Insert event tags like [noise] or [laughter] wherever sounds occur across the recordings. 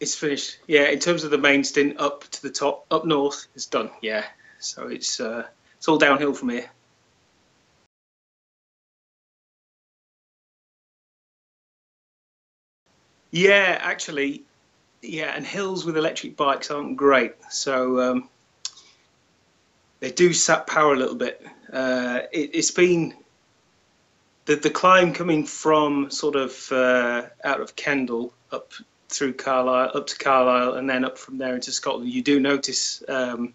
It's finished. Yeah, in terms of the main stint up to the top, up north, it's done. Yeah, so it's uh, it's all downhill from here. Yeah, actually, yeah, and hills with electric bikes aren't great. So um, they do sap power a little bit. Uh, it, has been the the climb coming from sort of uh, out of Kendal up through Carlisle, up to Carlisle, and then up from there into Scotland. You do notice um,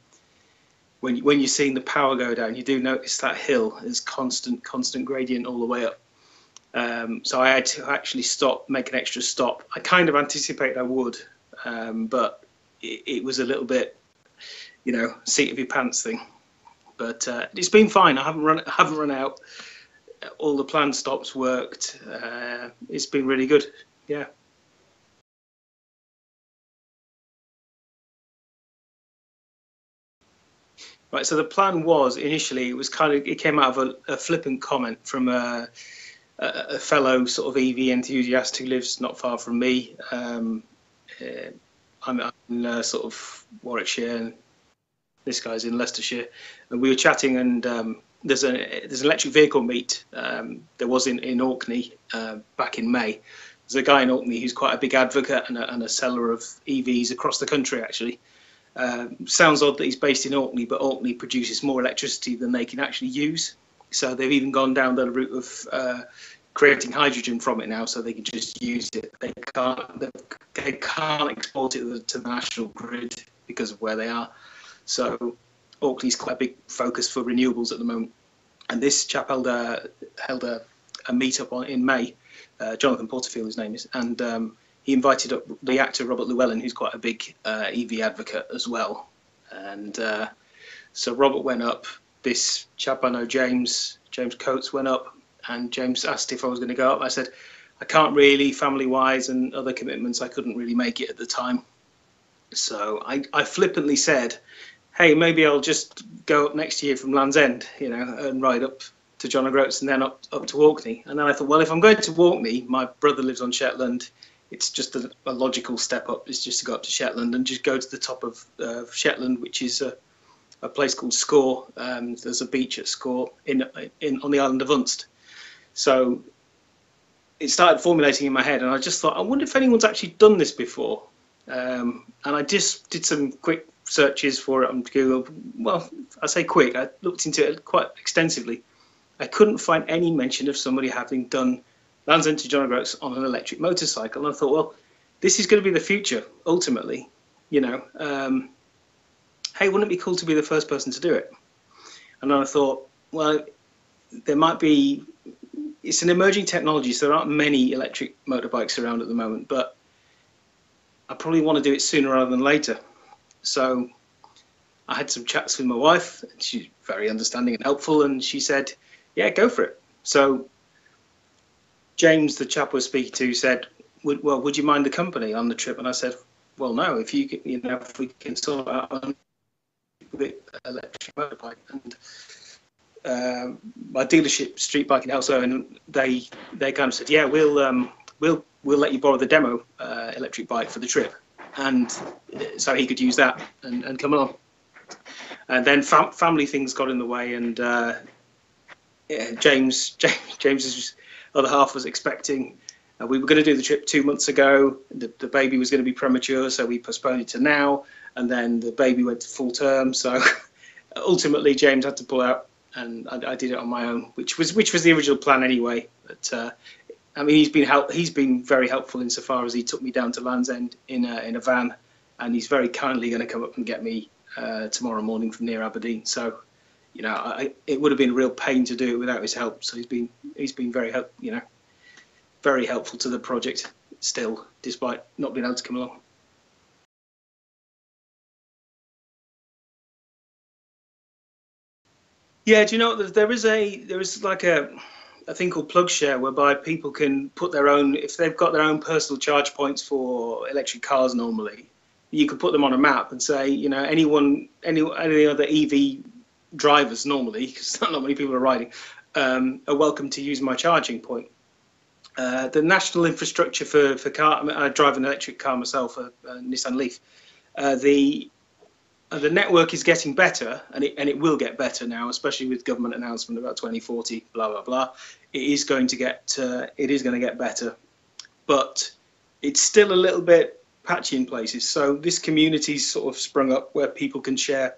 when when you're seeing the power go down, you do notice that hill is constant, constant gradient all the way up. Um, so I had to actually stop, make an extra stop. I kind of anticipated I would, um, but it, it, was a little bit, you know, seat of your pants thing. But uh, it's been fine. I haven't run, I haven't run out. All the planned stops worked. Uh, it's been really good. Yeah. Right. So the plan was initially it was kind of it came out of a, a flippant comment from a, a, fellow sort of EV enthusiast who lives not far from me. Um, uh, I'm, in uh, sort of Warwickshire, and this guy's in Leicestershire, and we were chatting. And um, there's a there's an electric vehicle meet. Um, there was in in Orkney uh, back in May. There's a guy in Orkney who's quite a big advocate and a, and a seller of EVs across the country, actually. Um, sounds odd that he's based in Orkney, but Orkney produces more electricity than they can actually use. So they've even gone down the route of uh, creating hydrogen from it now, so they can just use it. They can't they can't export it to the national grid because of where they are. So Orkney's quite a big focus for renewables at the moment. And this chap held a held a, a meetup on in May. Uh, Jonathan Porterfield, his name is, and um, he invited up the actor Robert Llewellyn, who's quite a big uh, EV advocate as well. And uh, so Robert went up. This chap I know, James James Coates, went up, and James asked if I was going to go up. I said, I can't really, family-wise and other commitments, I couldn't really make it at the time. So I, I flippantly said, hey, maybe I'll just go up next year from Land's End, you know, and ride up to John O'Groats and then up up to Orkney. And then I thought, well, if I'm going to Orkney, my brother lives on Shetland it's just a, a, logical step up is just to go up to Shetland and just go to the top of uh, Shetland, which is a, a place called Skaw. Um, there's a beach at Skaw in, in on the island of Unst. So it started formulating in my head, and I just thought, I wonder if anyone's actually done this before. Um, and I just did some quick searches for it on Google. Well, I say quick. I looked into it quite extensively. I couldn't find any mention of somebody having done Land's End to John O'Groats on an electric motorcycle. And I thought, well, this is going to be the future ultimately. You know, um, hey, wouldn't it be cool to be the first person to do it? And then I thought, well, there might be. It's an emerging technology, so there aren't many electric motorbikes around at the moment, but I probably want to do it sooner rather than later. So I had some chats with my wife, and she's very understanding and helpful, and she said, "Yeah, go for it." So James, the chap was speaking to, said, "Well, would you mind the company on the trip?" And I said, "Well, no. If you, you know, if we can sort out an electric motorbike and." Uh, my dealership, Street Bike in Elso, and they they kind of said, "Yeah, we'll um, we'll we'll let you borrow the demo uh, electric bike for the trip," and so he could use that and, and come along. And then fam- family things got in the way, and uh, yeah, James James [laughs] James is other half was expecting. Uh, we were going to do the trip two months ago. The, the baby was going to be premature, so we postponed it to now. And then the baby went to full term, so [laughs] ultimately James had to pull out, and I, I, did it on my own, which was which was the original plan anyway. But uh, I mean, he's been help, he's been very helpful insofar as he took me down to Land's End in a, in a van, and he's very kindly going to come up and get me uh, tomorrow morning from near Aberdeen. So you know, I, it would have been real pain to do it without his help. So he's been he's been very help, you know, very helpful to the project still, despite not being able to come along. Yeah, do you know there is a there is like a a thing called PlugShare whereby people can put their own if they've got their own personal charge points for electric cars normally, you could put them on a map and say you know anyone any any other EV drivers normally, [laughs] because not many people are riding, um, are welcome to use my charging point. uh, the national infrastructure for for car. I drive an electric car myself, a, a Nissan Leaf. Uh, the uh, the network is getting better, and it and it will get better now, especially with government announcement about 2040. Blah blah blah. It is going to get uh, it is going to get better, but it's still a little bit patchy in places. So this community's sort of sprung up where people can share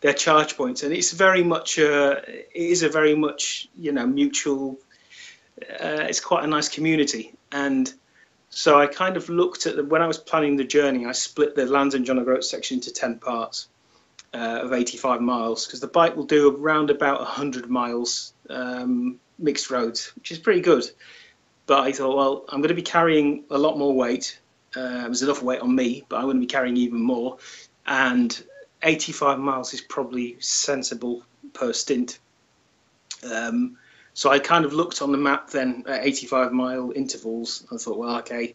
their charge points, and it's very much uh, it is a very much you know mutual. Uh, it's quite a nice community, and so I kind of looked at the, when I was planning the journey. I split the Land's End John O'Groats section into ten parts uh, of 85 miles because the bike will do around about 100 miles um, mixed roads, which is pretty good. But I thought, well, I'm going to be carrying a lot more weight. Uh, there's enough weight on me, but I'm going to be carrying even more. And 85 miles is probably sensible per stint. Um, so I kind of looked on the map then at 85 mile intervals. I thought, well, okay.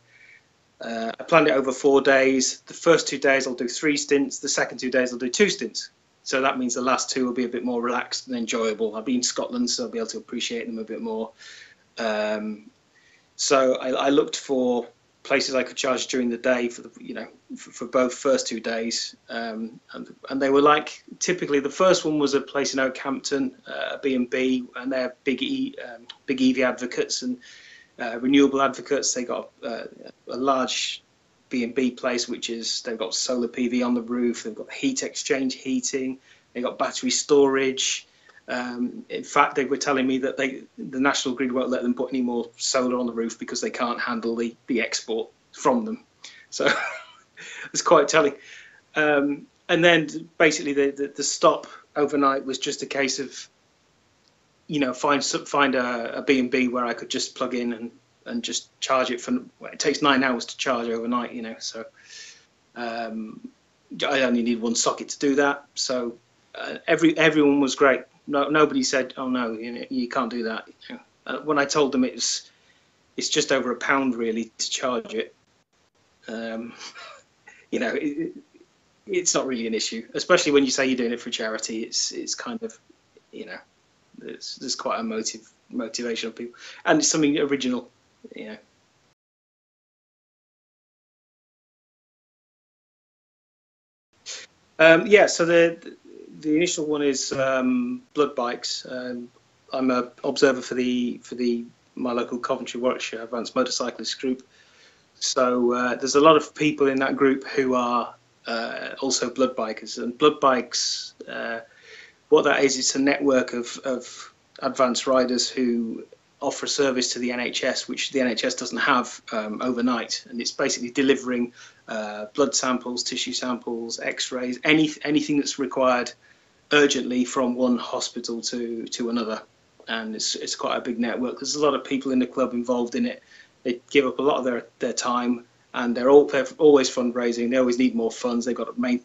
Uh, I planned it over four days. The first two days I'll do three stints. The second two days I'll do two stints. So that means the last two will be a bit more relaxed and enjoyable. I'll be in Scotland, so I'll be able to appreciate them a bit more. Um, so I, I looked for places I could charge during the day for the you know for, for both first two days, um, and and they were like typically the first one was a place in Okehampton, uh, a B and B, and they're big e, um, big EV advocates and uh, renewable advocates. They got uh, a large B and B place which is they've got solar PV on the roof, they've got heat exchange heating, they've got battery storage. Um, in fact, they were telling me that they, the national grid won't let them put any more solar on the roof because they can't handle the, the export from them. So [laughs] it's quite telling. Um, and then basically the, the, the, stop overnight was just a case of, you know, find find a, a B&B where I could just plug in and, and just charge it for, it takes nine hours to charge overnight, you know, so um, I only need one socket to do that. So uh, every everyone was great no, nobody said, "Oh no, you, you can't do that." Uh, when I told them it's it's just over a pound really to charge it, um, [laughs] you know, it, it's not really an issue. Especially when you say you're doing it for charity, it's it's kind of, you know, there's there's quite a motive motivation of people, and it's something original, you know. Um, yeah, so the the initial one is um, blood bikes. Um, I'm an observer for the for the my local Coventry Warwickshire Advanced Motorcyclist group. So uh, there's a lot of people in that group who are uh, also blood bikers, and blood bikes. Uh, what that is, it's a network of, of advanced riders who offer a service to the NHS, which the NHS doesn't have um, overnight, and it's basically delivering uh, blood samples, tissue samples, X-rays, any anything that's required urgently from one hospital to to another, and it's it's quite a big network. There's a lot of people in the club involved in it. They give up a lot of their their time, and they're all they're always fundraising. They always need more funds. They've got to main,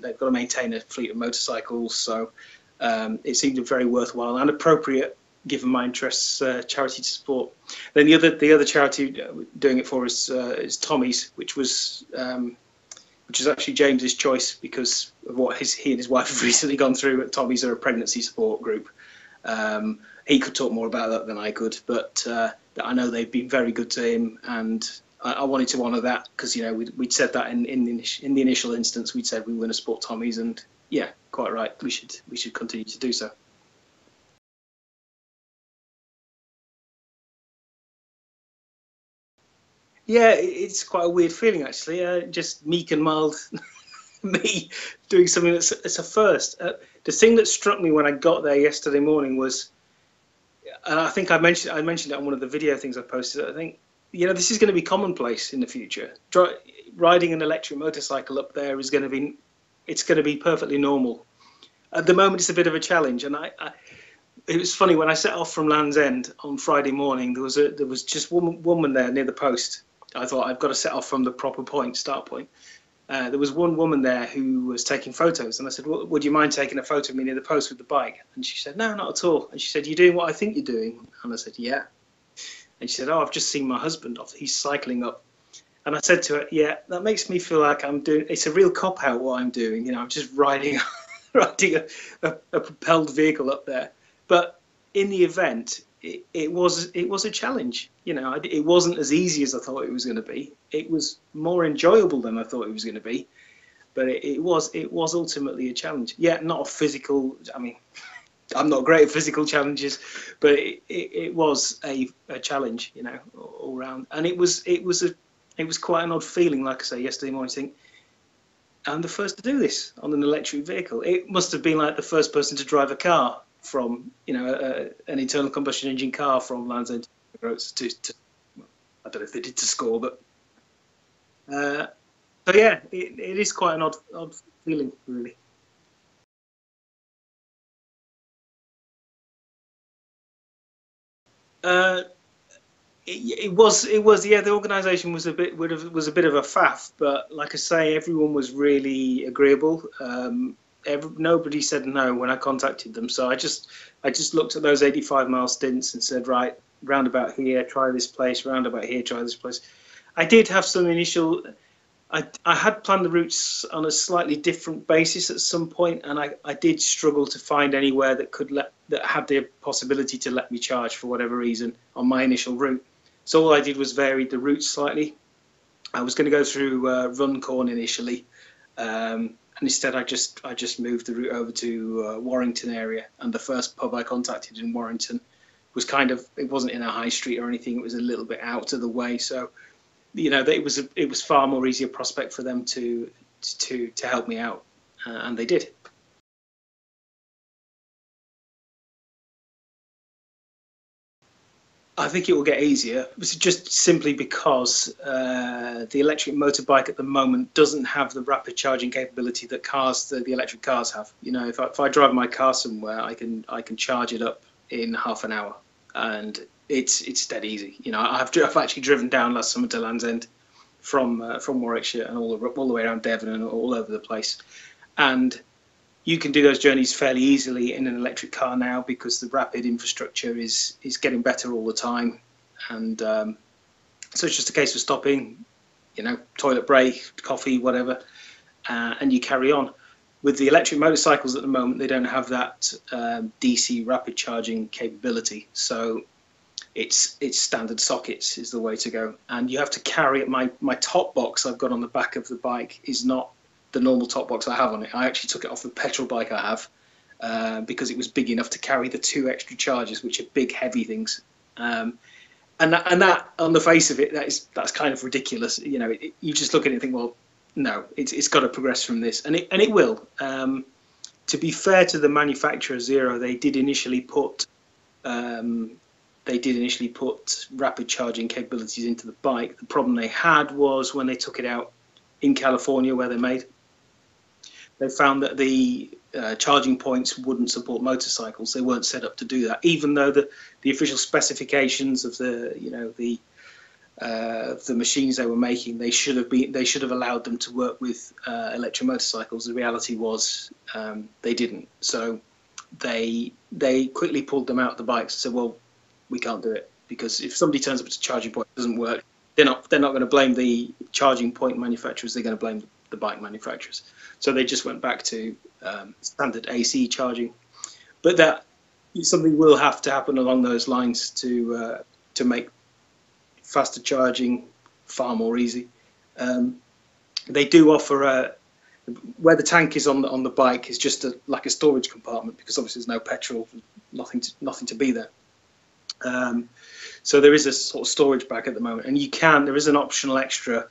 they've got to maintain a fleet of motorcycles. So um, it seemed very worthwhile and appropriate given my interests, uh, charity to support. Then the other the other charity doing it for us uh, is Tommy's, which was um, which is actually James's choice because of what his, he and his wife have [laughs] recently gone through. Tommy's are a pregnancy support group. Um, he could talk more about that than I could, but uh, I know they've been very good to him, and I, I wanted to honour that because you know we'd, we'd said that in in the, in the initial instance we'd said we were going to support Tommy's, and yeah, quite right. We should we should continue to do so. Yeah, it's quite a weird feeling actually. Uh, just meek and mild [laughs] me doing something that's it's a first. Uh, the thing that struck me when I got there yesterday morning was, and I think I mentioned I mentioned it on one of the video things I posted. I think you know this is going to be commonplace in the future. Dri- riding an electric motorcycle up there is going to be it's going to be perfectly normal. At the moment, it's a bit of a challenge, and I, I it was funny when I set off from Land's End on Friday morning. There was a there was just one woman there near the post, I thought I've got to set off from the proper point, start point. Uh, there was one woman there who was taking photos, and I said, well, "Would you mind taking a photo of me near the post with the bike?" And she said, "No, not at all." And she said, "You're doing what I think you're doing." And I said, "Yeah." And she said, "Oh, I've just seen my husband off. He's cycling up." And I said to her, "Yeah, that makes me feel like I'm doing. It's a real cop out what I'm doing. You know, I'm just riding, [laughs] riding a, a, a propelled vehicle up there. But in the event, it, was it was a challenge. You know, it wasn't as easy as I thought it was going to be. It was more enjoyable than I thought it was going to be, but it, it was it was ultimately a challenge. Yeah, not a physical. I mean, [laughs] I'm not great at physical challenges, but it, it, it was a, a challenge, you know, all around. And it was it was a it was quite an odd feeling, like I say yesterday morning. I Think I'm the first to do this on an electric vehicle. It must have been like the first person to drive a car from, you know, an internal combustion engine car from Land's End to, to, I don't know if they did to Skaw, but uh, so yeah, it, it is quite an odd odd feeling, really. Uh, it, it, was it was yeah the organisation was a bit would have, was a bit of a faff but like I say everyone was really agreeable um, every, nobody said no when I contacted them so I just I just looked at those 85 mile stints and said right roundabout here try this place roundabout here try this place I did have some initial I, I had planned the routes on a slightly different basis at some point, and I, I did struggle to find anywhere that could let that had the possibility to let me charge for whatever reason on my initial route. So all I did was vary the route slightly. I was going to go through uh, Runcorn initially, um, and instead I just I just moved the route over to uh, Warrington area. And the first pub I contacted in Warrington was kind of it wasn't in a high street or anything. It was a little bit out of the way, so you know, it was a, it was far more easier prospect for them to to to help me out, uh, and they did. I think it will get easier, just simply because uh, the electric motorbike at the moment doesn't have the rapid charging capability that cars, the, the electric cars have. You know, if I, if I drive my car somewhere, I can I can charge it up in half an hour, and it's it's dead easy. You know, I've I've actually driven down last summer to Land's End from uh, from Warwickshire and all the, all the way around Devon and all over the place, and you can do those journeys fairly easily in an electric car now because the rapid infrastructure is is getting better all the time, and um, so it's just a case of stopping, you know, toilet break, coffee, whatever, uh, and you carry on. With the electric motorcycles at the moment, they don't have that um, DC rapid charging capability, so it's it's standard sockets is the way to go. And you have to carry it. My my top box i've got on the back of the bike is not the normal top box i have on it. I actually took it off the petrol bike i have uh, because it was big enough to carry the two extra chargers which are big heavy things. Um, and that, and that on the face of it that is that's kind of ridiculous. You know it, you just look at it and think well no it's, it's got to progress from this. And it and it will. Um, to be fair to the manufacturer Zero they did initially put um, they did initially put rapid charging capabilities into the bike. The problem they had was when they took it out in California, where they're made, they found that the uh, charging points wouldn't support motorcycles. They weren't set up to do that, even though the, the official specifications of the you know the uh, the machines they were making, they should have been they should have allowed them to work with uh, electric motorcycles. The reality was um, they didn't. So they they quickly pulled them out of the bikes and said, well, we can't do it because if somebody turns up to a charging point it doesn't work, they're not they're not going to blame the charging point manufacturers. They're going to blame the bike manufacturers. So they just went back to um, standard AC charging, but that something will have to happen along those lines to uh, to make faster charging far more easy. Um, they do offer a where the tank is on the on the bike is just a, like a storage compartment because obviously there's no petrol, nothing to, nothing to be there. Um, so there is a sort of storage bag at the moment, and you can there is an optional extra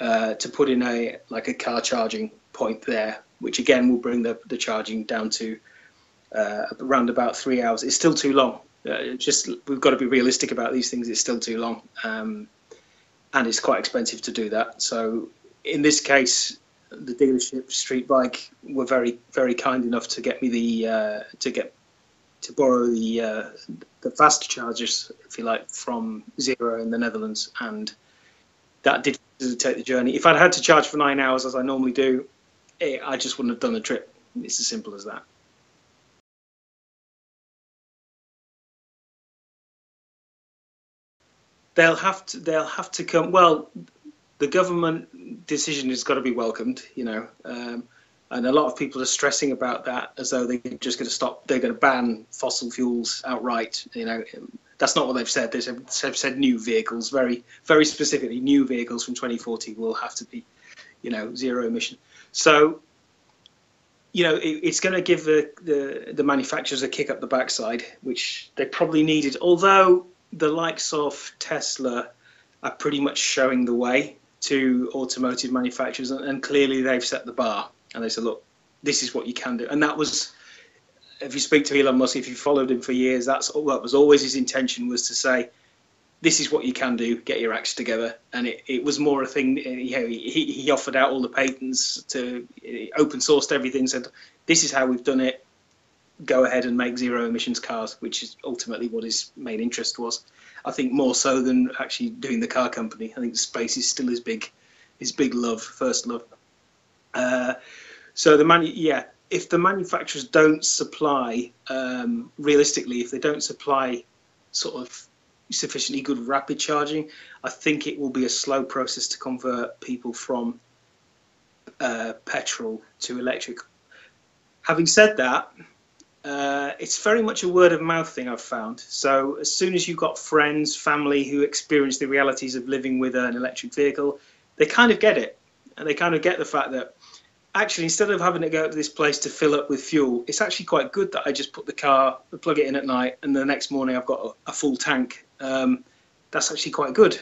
uh, to put in a like a car charging point there, which again will bring the the charging down to uh, around about three hours. It's still too long. Uh, just we've got to be realistic about these things. It's still too long, um, and it's quite expensive to do that. So in this case, the dealership Street Bike were very very kind enough to get me the uh, to get to borrow the uh, the fast chargers, if you like, from Zero in the Netherlands, and that did facilitate the journey. If I'd had to charge for nine hours as I normally do, it, I just wouldn't have done the trip. It's as simple as that. They'll have to. They'll have to come. Well, the government decision has got to be welcomed. You know, um, and a lot of people are stressing about that as though they're just going to stop. They're going to ban fossil fuels outright. You know, that's not what they've said. They've said new vehicles, very very specifically, new vehicles from 2040 will have to be, you know, zero emission. So, you know, it, it's going to give the, the the manufacturers a kick up the backside, which they probably needed. Although the likes of Tesla are pretty much showing the way to automotive manufacturers, and, and clearly they've set the bar and they said, look, this is what you can do. And that was, if you speak to Elon Musk, if you followed him for years, that's that was always his intention was to say, this is what you can do. Get your acts together. And it, it was more a thing. You know, he, he offered out all the patents to open sourced everything. Said, this is how we've done it. Go ahead and make zero emissions cars, which is ultimately what his main interest was. I think more so than actually doing the car company. I think space is still his big, his big love, first love. Uh, so the man, yeah, if the manufacturers don't supply um, realistically, if they don't supply sort of sufficiently good rapid charging, I think it will be a slow process to convert people from uh, petrol to electric. Having said that, uh, it's very much a word of mouth thing I've found. So as soon as you've got friends, family who experience the realities of living with an electric vehicle, they kind of get it, and they kind of get the fact that actually instead of having to go to this place to fill up with fuel, it's actually quite good that I just put the car, plug it in at night, and the next morning I've got a, a full tank. Um, that's actually quite good.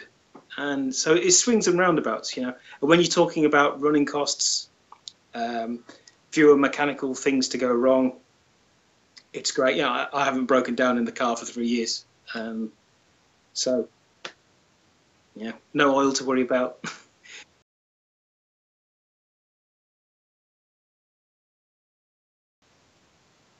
And so it swings and roundabouts, you know. And when you're talking about running costs, um, fewer mechanical things to go wrong, it's great. Yeah, I, I, haven't broken down in the car for three years. Um, so, yeah, no oil to worry about. [laughs]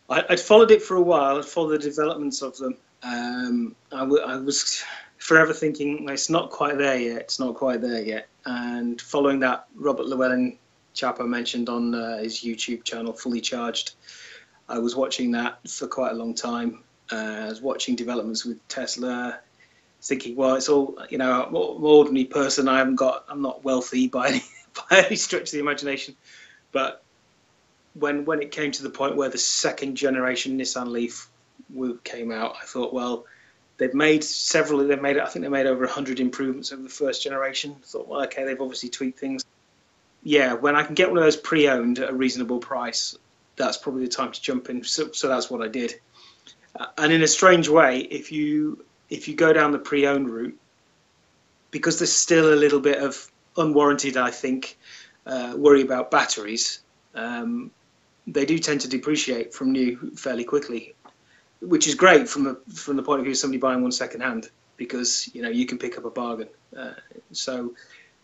I, would followed it for a while. I'd followed the developments of them. Um, I, was forever thinking it's not quite there yet. It's not quite there yet. And following that, Robert Llewellyn chap I mentioned on uh, his YouTube channel, Fully Charged, I was watching that for quite a long time. Uh, I was watching developments with Tesla, thinking, well, it's all you know. I'm an ordinary person. I haven't got. I'm not wealthy by any [laughs] by any stretch of the imagination, but when when it came to the point where the second generation Nissan Leaf came out, I thought, well, they've made several. They've made, I think they made over hundred improvements over the first generation. I thought, well, okay, they've obviously tweaked things. Yeah, when I can get one of those pre-owned at a reasonable price, that's probably the time to jump in. So, so that's what I did. Uh, and in a strange way, if you if you go down the pre-owned route, because there's still a little bit of unwarranted, I think, uh, worry about batteries. Um, they do tend to depreciate from new fairly quickly, which is great from the from the point of view of somebody buying one second hand because you know you can pick up a bargain. Uh, so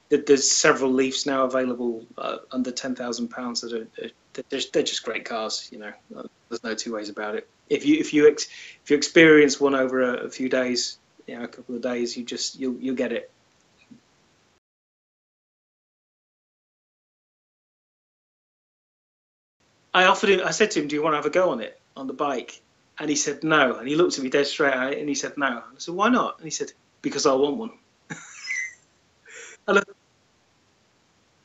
there's several Leafs now available uh, under ten thousand pounds that are they're, they're, just great cars. You know, there's no two ways about it. If you if you ex, if you experience one over a, a few days, you know, a couple of days, you just you'll you'll get it. I offered him. I said to him, "Do you want to have a go on it on the bike?" And he said no. And he looked at me dead straight and he said no. I said, "Why not?" And he said, "Because I want one." [laughs] and, I,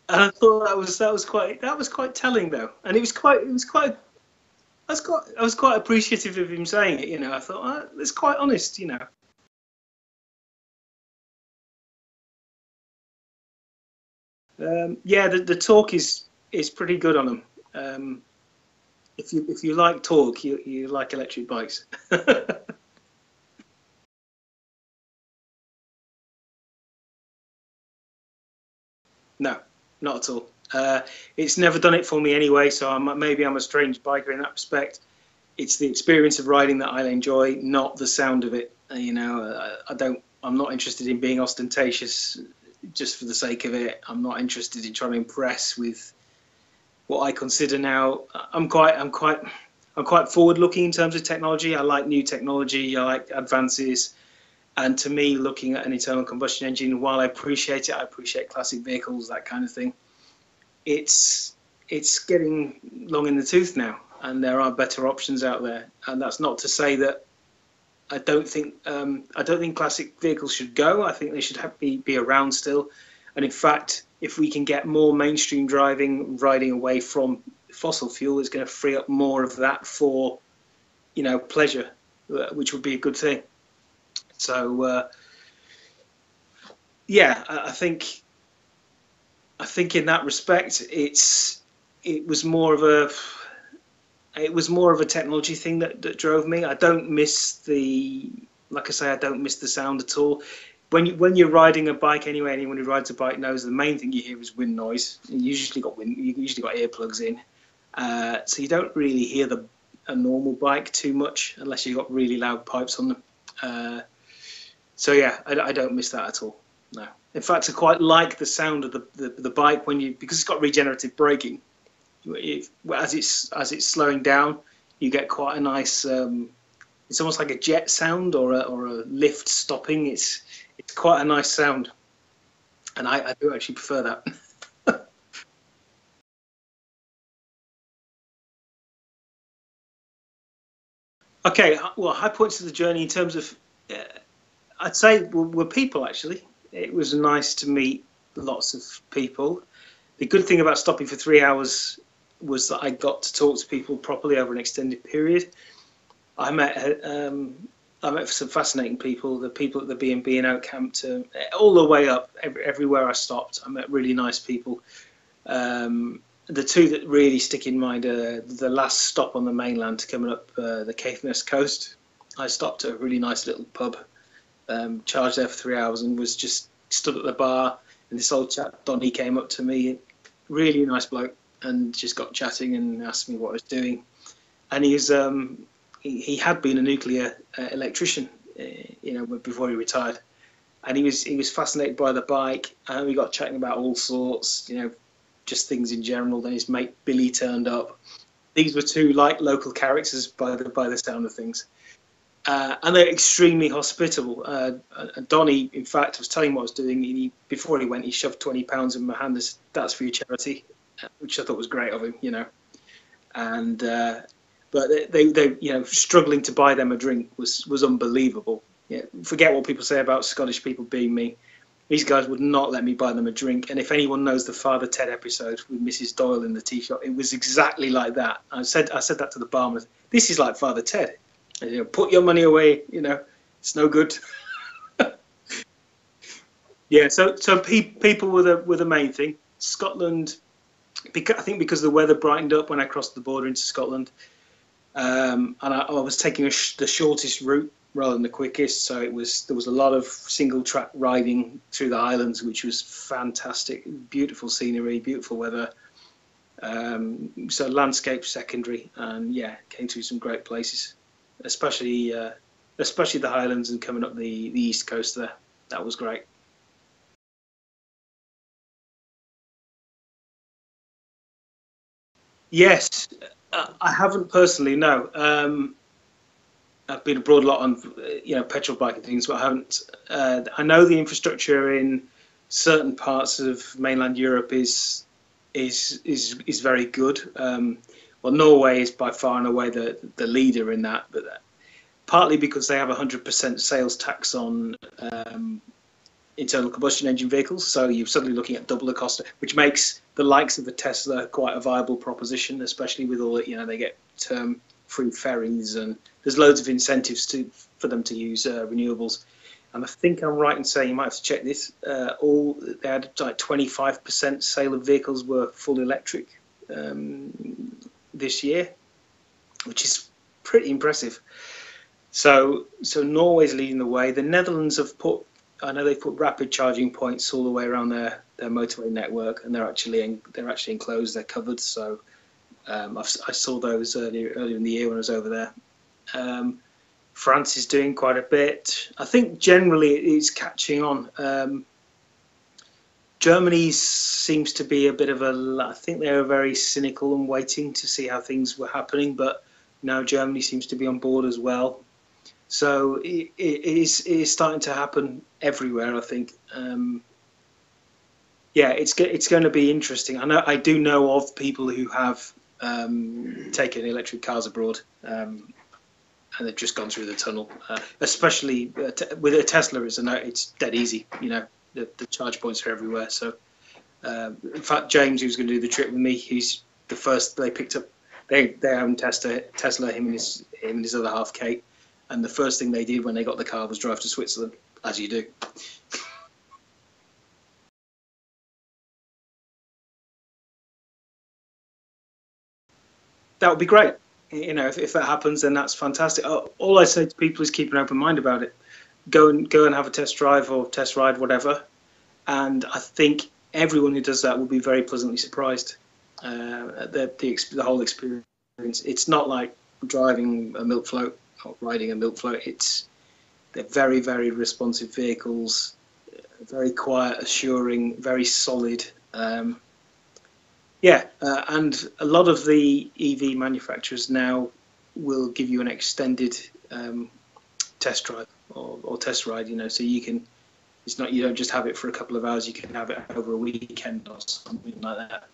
and I thought that was that was quite that was quite telling though, and it was quite it was quite. I was quite I was quite appreciative of him saying it. You know, I thought oh, it's quite honest. You know. Um, yeah, the, the torque is is pretty good on them. Um, if you if you like torque, you you like electric bikes. [laughs] no, not at all. Uh, it's never done it for me anyway, so I'm, maybe I'm a strange biker in that respect. It's the experience of riding that I enjoy, not the sound of it. Uh, you know, uh, I don't. I'm not interested in being ostentatious just for the sake of it. I'm not interested in trying to impress with what I consider now. I'm quite. I'm quite. I'm quite forward looking in terms of technology. I like new technology. I like advances. And to me, looking at an internal combustion engine, while I appreciate it, I appreciate classic vehicles, that kind of thing. It's it's getting long in the tooth now, and there are better options out there. And that's not to say that I don't think um, I don't think classic vehicles should go. I think they should have, be be around still. And in fact, if we can get more mainstream driving riding away from fossil fuel it's going to free up more of that for, you know, pleasure, uh, which would be a good thing. So, uh, yeah, I, I think, I think in that respect, it's it was more of a it was more of a technology thing that, that drove me. I don't miss the like I say, I don't miss the sound at all. When you, when you're riding a bike anyway, anyone who rides a bike knows the main thing you hear is wind noise. You usually got wind, you usually got earplugs in, uh, so you don't really hear the a normal bike too much unless you've got really loud pipes on them. Uh, so yeah, I, I, don't miss that at all. No, in fact, I quite like the sound of the, the, the bike when you because it's got regenerative braking. As it's as it's slowing down, you get quite a nice um, it's almost like a jet sound or a, or a lift stopping. It's quite a nice sound, and I, I do actually prefer that. [laughs] okay, well, high points of the journey in terms of, uh, I'd say were, were people actually. It was nice to meet lots of people. The good thing about stopping for three hours was that I got to talk to people properly over an extended period. I met um, I met some fascinating people. The people at the B and B in Okehampton, all the way up, every, everywhere I stopped, I met really nice people. Um, the two that really stick in mind are the last stop on the mainland coming up uh, the Caithness coast. I stopped at a really nice little pub, um, charged there for three hours, and was just stood at the bar. And this old chap Donny came up to me, really nice bloke, and just got chatting and asked me what I was doing. And he's um, he, had been a nuclear uh, electrician, uh, you know, before he retired, and he was he was fascinated by the bike. And we got chatting about all sorts, you know, just things in general. Then his mate Billy turned up. These were two like local characters by the by the sound of things. Uh, and they're extremely hospitable. Uh, Donny, in fact, was telling what I was doing. He, before he went, he shoved twenty pounds in my hand. That's for your charity, which I thought was great of him, you know. And uh, but they, they, you know, struggling to buy them a drink was was unbelievable. Yeah, forget what people say about Scottish people being me. These guys would not let me buy them a drink. And if anyone knows the Father Ted episode with Mrs. Doyle in the tea shop, it was exactly like that. I said I said that to the barman. This is like Father Ted. And, you know, put your money away. You know, it's no good. [laughs] yeah. So so pe- people were the were the main thing. Scotland, because I think because the weather brightened up when I crossed the border into Scotland um, and I, I, was taking sh- the shortest route rather than the quickest. So it was there was a lot of single track riding through the islands, which was fantastic. Beautiful scenery, beautiful weather. Um, so landscape secondary, and yeah, came through some great places, especially uh, especially the Highlands and coming up the the east coast there. That was great. Yes, uh, I haven't personally. No, um, I've been abroad a lot on you know petrol bike and things, but I haven't. Uh, I know the infrastructure in certain parts of mainland Europe is is is is very good. Um, well, Norway is by far and away the the leader in that, but partly because they have a hundred percent sales tax on um, internal combustion engine vehicles. So you're suddenly looking at double the cost, which makes the likes of the Tesla quite a viable proposition, especially with all that, you know, they get term free ferries and there's loads of incentives to for them to use uh, renewables. And I think I'm right in saying you might have to check this. Uh, all they had like 25% sale of vehicles were full electric um, this year, which is pretty impressive. So, so Norway's leading the way. The Netherlands have put I know they've put rapid charging points all the way around their, their motorway network, and they're actually in, they're actually enclosed. They're covered. So um, i saw those earlier earlier in the year when I was over there. Um, France is doing quite a bit. I think generally it's catching on. Um, Germany seems to be a bit of a. I think they were very cynical and waiting to see how things were happening, but now Germany seems to be on board as well. So it, it, is, it is starting to happen everywhere. I think. Um, yeah, it's it's going to be interesting. I know I do know of people who have um, taken electric cars abroad, um, and they've just gone through the tunnel. Uh, especially uh, with a Tesla, it's a, it's dead easy. You know, the, the charge points are everywhere. So, uh, in fact, James, who's going to do the trip with me, he's the first they picked up they they own Tesla Tesla him and his him and his other half Kate, and the first thing they did when they got the car was drive to Switzerland, as you do. That would be great. You know, if, if that happens, then that's fantastic. All I say to people is keep an open mind about it. Go and go and have a test drive or test ride, whatever. And I think everyone who does that will be very pleasantly surprised. Uh, the, the the whole experience. It's not like driving a milk float riding a milk float. It's they're very very responsive vehicles, very quiet, assuring, very solid. Um, yeah, uh, and a lot of the EV manufacturers now will give you an extended um, test drive or, or, test ride. You know, so you can. It's not you don't just have it for a couple of hours. You can have it over a weekend or something like that.